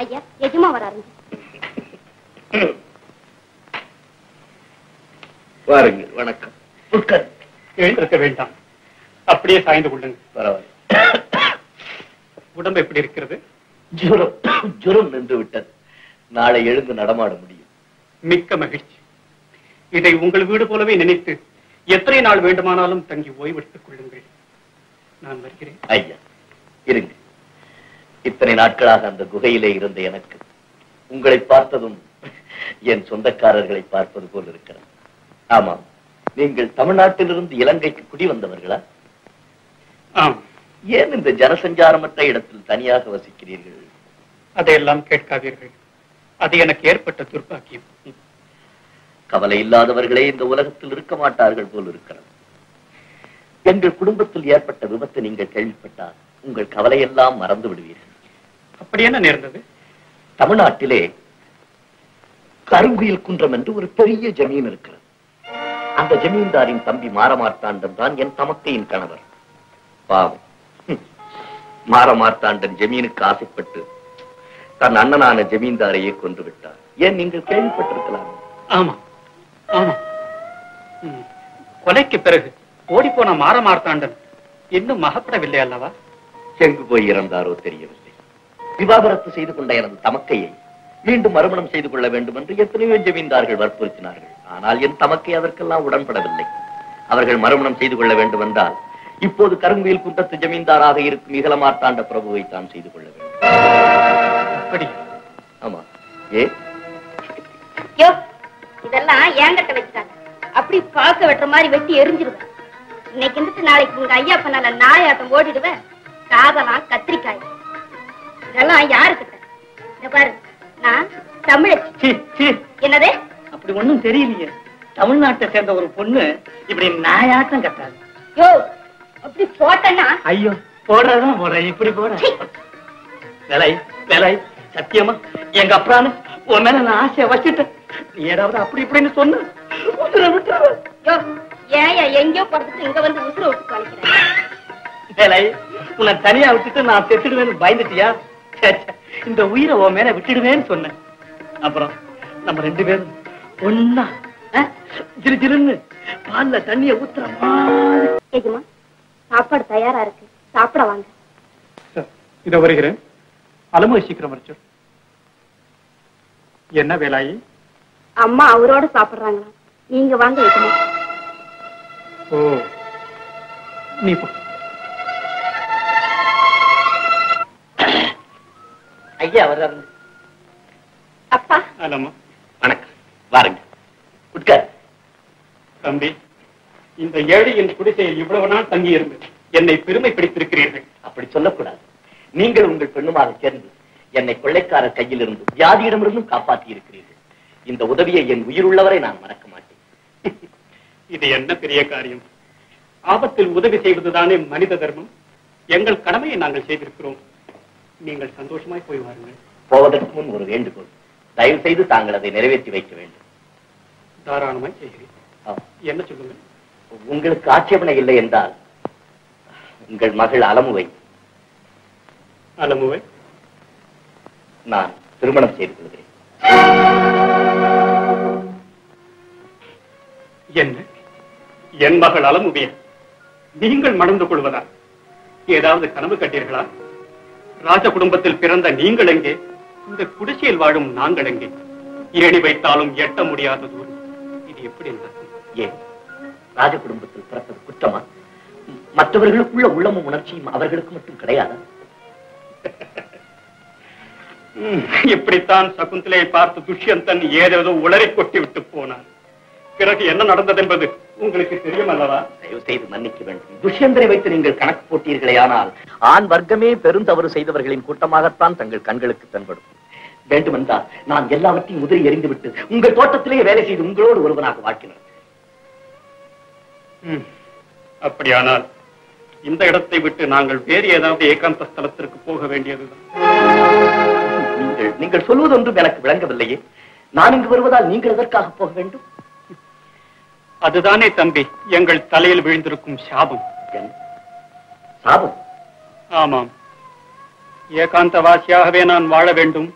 ஐயா எஜமா வராருங்க வாருங்க வணக்கம். உட்கார். எழுந்திருக்க வேண்டாம். அப்படியே சாய்ந்து கொள்ளுங்க பரவாயில்ல. உடம்பு எப்படி இருக்கிறது? ஜுரம் ஜுரம் நின்று விட்டது. நாளை எழுந்து நடமாட முடியும். மிக்க மகிழ்ச்சி. இதை உங்கள் வீடு போலவே நினைத்து எத்தனை நாள் வேண்டுமானாலும் தங்கி ஓய்வெடுத்துக் கொள்ளுங்கள். நான் வருகிறேன். ஐயா இருங்க இத்தனை நாட்களாக அந்த குகையிலே இருந்த எனக்கு. உங்களை பார்த்ததும் என் சொந்தக்காரர்களை பார்ப்பது போல் இருக்கிறது. ஆமாம் நீங்கள் தமிழ்நாட்டிலிருந்து இலங்கைக்கு குடி வந்தவர்களா ஏன் இந்த ஜனசஞ்சாரமற்ற இடத்தில் தனியாக வசிக்கிறீர்கள்? அதையெல்லாம் கேட்காதீர்கள். அது எனக்கு ஏற்பட்ட துர்பாக்கியம் கவலை இல்லாதவர்களே இந்த உலகத்தில் இருக்க மாட்டார்கள் போல் இருக்கிறது. எங்கள் குடும்பத்தில் ஏற்பட்ட விபத்து நீங்கள் கேள்விப்பட்டால் உங்கள் கவலையெல்லாம் மறந்து விடுவீர்கள் அப்படி என்ன நேர்ந்தது? தமிழ்நாட்டிலே கருங்குயில் குன்றம் என்று ஒரு பெரிய ஜமீன் இருக்கிறது. அந்த ஜமீன்தாரின் தம்பி மாரமார்த்தாண்டன் தான் என் தமக்கையின் கணவர். பாவம். மாரமார்த்தாண்டன் ஜமீனுக்கு ஆசைப்பட்டு தன் அண்ணனான ஜமீன்தாரையே கொன்று விட்டார். ஏன் நீங்கள் கேள்விப்பட்டிருக்கலாம்? ஆமா. ஆமா. கொலைக்கு பிறகு ஓடிப்போன மாரமார்த்தாண்டன் இன்னும் மகப்படவில்லை அல்லவா? எங்கு போய் இறந்தாரோ தெரியவில்லை. விவாகரத்து செய்து கொண்ட எனது தமக்கையை மீண்டும் மறுமணம் செய்து கொள்ள வேண்டும் என்று எத்தனையோ ஜமீன்தார்கள் வற்புறுத்தினார்கள். ஆனால் என் தமக்கை அதற்கெல்லாம் உடன்படவில்லை. அவர்கள் மறுமணம் செய்து கொள்ள வேண்டும் என்றால் இப்போது கருங்குயில் குன்றத்து ஜமீன்தாராக இருக்கும் இகலமார்த்தாண்ட பிரபுவை தான் செய்து கொள்ள வேண்டும். அப்படி. ஆமா. ஏ? யோ இதெல்லாம் ஏங்கட்ட வச்சுட்டாங்க அப்படி பாக்க வெட்டுற மாதிரி வெட்டி எரிஞ்சிருவேன். இன்னைக்கு இருந்துட்டு நாளைக்கு உங்க ஐயா பண்ணால நாயாட்டம் ஓடிடுவேன். காதலாம் கத்திரிக்காய். இதெல்லாம் யாருக்கிட்ட? பாரு. நான் தமிழச்சி. என்னது? அப்படி ஒண்ணும் தெரியலையே. தமிழ்நாட்டை சேர்ந்த ஒரு பொண்ணு இப்படி நாயாட்டம் கட்டாது யோ அப்படி போட்டேன்னா? ஐயோ போடுறதுதான் போடுறேன். இப்படி போடுறேன் வேலை வேலை. சத்தியமா? எங்க அப்புறானு? உன் மேல நான் ஆசைய வச்சுட்டேன். ஏதாவது அப்படி இப்படின்னு சொன்ன உசுரை விட்டுருவேன். யோ ஏன் எங்கேயோ பிறந்துட்டு இங்க வந்து உசுர விட்டு வேலை உன்னை தனியா விட்டுட்டு நான் செத்துடுவேன்னு பயந்துட்டியா. இந்த உயிரை உன் மேல விட்டுடுவேன்னு சொன்னேன். அப்புறம் நம்ம ரெண்டு பேரும் ஒன்னா ஜிரு ஜிருன்னு பால்ல தண்ணிய ஊத்துற மாதிரி. எஜமா சாப்பாடு தயாரா இருக்கு. சாப்பிட வாங்க. இத வருகிறேன். அலமு சீக்கிரம் வர சொல் என்ன வேலாயி? அம்மா அவரோட சாப்பிடுறாங்களா நீங்க வாங்க ஓ நீ போ. ஐயா வர்றாரு அப்பா. அலம்மா வணக்கம். வாருங்க உட்கார். தம்பி இந்த ஏழையின் குடிசையில் இவ்வளவு நாள் தங்கி இருந்து என்னை பெருமை பிடித்திருக்கிறீர்கள் அப்படி சொல்லக்கூடாது. நீங்கள் உங்கள் பெண்ணுமாக சேர்ந்து என்னை கொள்ளைக்காரர் கையிலிருந்து வியாதியிடமிருந்தும் காப்பாற்றி இருக்கிறீர்கள் இந்த உதவியை என் உயிருள்ளவரை நான் மறக்க மாட்டேன். இது என்ன பெரிய காரியம்? ஆபத்தில் உதவி செய்வதுதானே மனித தர்மம்? எங்கள் கடமையை நாங்கள் செய்திருக்கிறோம். நீங்கள் சந்தோஷமாய் போய் வாருங்கள். போவதற்கு முன் ஒரு வேண்டுகோள். தயவு செய்து தாங்கள் அதை நிறைவேற்றி வைக்க வேண்டும். தாராளமாய் செய்கிறேன். என்ன சொல்லுங்க உங்களுக்கு ஆட்சேபனை இல்லை என்றால் உங்கள் மகள் அலமுவை. அலமுவை? நான் திருமணம் செய்து கொள்கிறேன். என்ன? என் மகள் அலமுவிய? நீங்கள் மணந்து கொள்வதா? ஏதாவது கனவு கண்டீர்களா? ராஜ குடும்பத்தில் பிறந்த நீங்கள் எங்கே? இந்த குடிசையில் வாழும் நாங்கள் எங்கே? ஏணி வைத்தாலும் எட்ட முடியாத தூரம். இது எப்படி ஏன்? ராஜ குடும்பத்தில் பிறப்பது குற்றமா? மற்றவர்களுக்குள்ள உள்ளமும் உணர்ச்சியும் அவர்களுக்கு மட்டும் கிடையாதா? இப்படித்தான் சகுந்தலையை பார்த்து துஷ்யந்தன் ஏதேதோ உளறி கொட்டி விட்டு போனான். பிறகு என்ன நடந்தது என்பது உங்களுக்கு தெரியும் அல்லவா தயவு செய்து மன்னிக்க வேண்டும். துஷ்யந்தரை வைத்து நீங்கள் கணக்கு போட்டீர்களே ஆனால் ஆண் வர்க்கமே பெருந்தவறு செய்தவர்களின் கூட்டமாகத்தான் தங்கள் கண்களுக்கு தென்படும். வேண்டுமென்றால் நான் எல்லாவற்றையும் உதறி எறிந்துவிட்டு உங்கள் தோட்டத்திலே வேலை செய்து உங்களோடு ஒருவனாக வாழ்க்கிறேன் அப்படியானால் இந்த இடத்தை விட்டு நாங்கள் வேறு ஏதாவது ஏகாந்த ஸ்தலத்திற்கு போக வேண்டியதுதான். நீங்கள் நீங்கள் சொல்வது ஒன்றும் எனக்கு விளங்கவில்லையே. நான் இங்கு வருவதால் நீங்கள் எதற்காக போக வேண்டும்? அதுதானே தம்பி எங்கள் தலையில் விழுந்திருக்கும் சாபம்? சாபம்? ஆமாம். ஏகாந்தவாசியாகவே நான் வாழ வேண்டும்.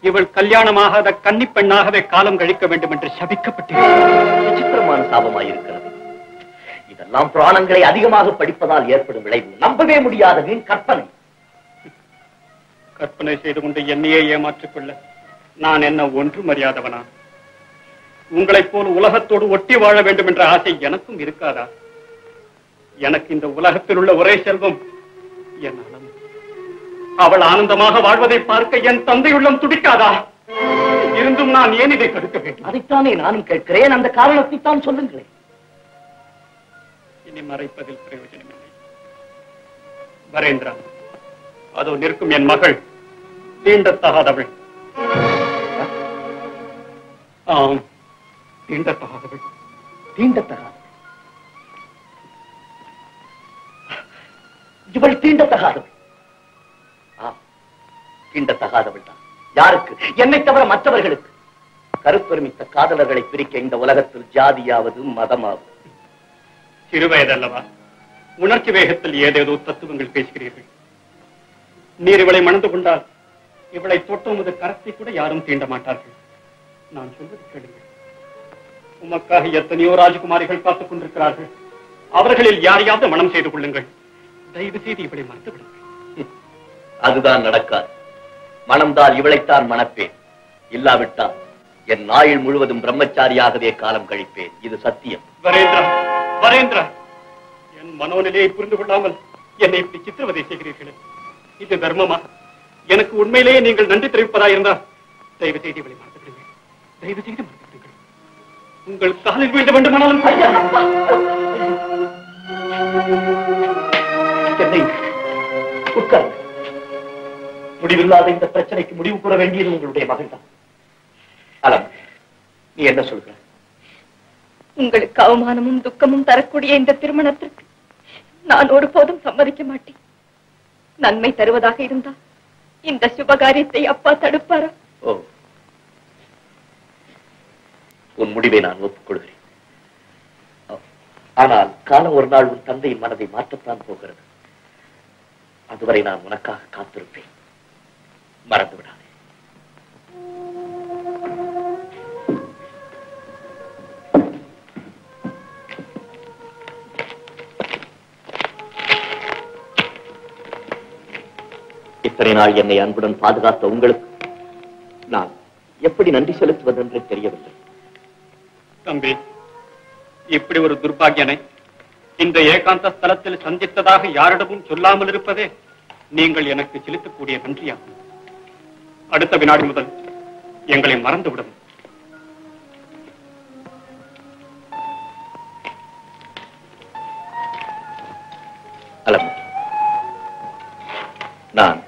இவள் கல்யாணமாகாத கன்னி பெண்ணாகவே காலம் கழிக்க வேண்டும் என்று சபிக்கப்பட்டிருக்கிறாள் விசித்திரமான சாபமாயிருக்கிறது. இதெல்லாம் புராணங்களை அதிகமாக படிப்பதால் ஏற்படும் விளைவு. நம்பவே முடியாத வீண் கற்பனை. கற்பனை செய்து கொண்டு என்னையே ஏமாற்றிக் கொள்ள நான் என்ன ஒன்றும் அறியாதவனா உங்களைப் போல் உலகத்தோடு ஒட்டி வாழ வேண்டும் என்ற ஆசை எனக்கும் இருக்காதா? எனக்கு இந்த உலகத்தில் உள்ள ஒரே செல்வம் என் அவள் ஆனந்தமாக வாழ்வதை பார்க்க என் தந்தை உள்ளம் துடிக்காதா? இருந்தும் நான் ஏன் இதை தடுக்க வேண்டும்? அதைத்தானே நானும் கேட்கிறேன். அந்த காரணத்தை தான் சொல்லுங்களேன். இனி மறைப்பதில் பிரயோஜனமில்லை வரேந்திரா அதோ நிற்கும் என் மகள். தீண்டத்தகாதவள். ஆம். தீண்டத்தகாதவள். தீண்டத்தகாதவள். இவள் தீண்டத்தகாதவள். தீண்டத்தகாதவள் தான். யாருக்கு? என்னை தவிர மற்றவர்களுக்கு. கருப்பெருமித்த காதலர்களை பிரிக்க இந்த உலகத்தில் ஜாதியாவது மதமாவது. சிறுவயதல்லவா? உணர்ச்சி வேகத்தில் ஏதேதோ தத்துவங்கள் பேசுகிறீர்கள். நீர் இவளை மணந்து கொண்டால் இவளை தொட்டும் கரத்தை கூட யாரும் தீண்ட மாட்டார்கள் நான் சொல்வது கேளுங்கள். உமக்காக எத்தனையோ ராஜகுமாரிகள் காத்துக் கொண்டிருக்கிறார்கள். அவர்களில் யாரையாவது மனம் செய்து கொள்ளுங்கள். தயவு செய்து இவளை மறந்து விடுங்கள் அதுதான் நடக்காது. மனம்தான் இவளைத்தான் மணப்பேன். இல்லாவிட்டால் என் ஆயுள் முழுவதும் பிரம்மச்சாரியாகவே காலம் கழிப்பேன். இது சத்தியம். வரேந்திரா வரேந்திரா. என் மனோநிலையை புரிந்து கொள்ளாமல் என்னை இப்படி சித்திரவதை செய்கிறீர்களே. இது தர்மமா? எனக்கு உண்மையிலேயே நீங்கள் நன்றி தெரிவிப்பதாயிருந்தால் தயவு செய்து இவளை மறந்து விடுங்கள் தயவு செய்து உங்கள் காலில் வீழ்ந்து வேண்டுமானாலும் ஐயா! என்னை உட்காருங்கள் முடிவில்லாத இந்த பிரச்சனைக்கு முடிவு கூற வேண்டியது உங்களுடைய மகன்தான். அலம் நீ என்ன சொல்ற? உங்களுக்கு அவமானமும் துக்கமும் தரக்கூடிய இந்த திருமணத்திற்கு நான் ஒருபோதும் சம்மதிக்க மாட்டேன். நன்மை தருவதாக இருந்தால் இந்த சுபகாரியத்தை அப்பா தடுப்பாரா? ஓ உன் முடிவை நான் ஒப்புக்கொள்கிறேன். ஆனால் காலம் ஒரு நாள் உன் தந்தையின் மனதை மாற்றத்தான் போகிறது. அதுவரை நான் உனக்காக காத்திருப்பேன். மறந்து விடாதே இத்தனை நாள் என்னை அன்புடன் பாதுகாத்த உங்களுக்கு நான் எப்படி நன்றி செலுத்துவதென்றே தெரியவில்லை. தம்பி இப்படி ஒரு துர்பாகியனை இந்த ஏகாந்த ஸ்தலத்தில் சந்தித்ததாக யாரிடமும் சொல்லாமல் இருப்பதே நீங்கள் எனக்கு செலுத்தக்கூடிய நன்றியாகும். அடுத்த வினாடி முதல் எங்களை மறந்து விடும் நான்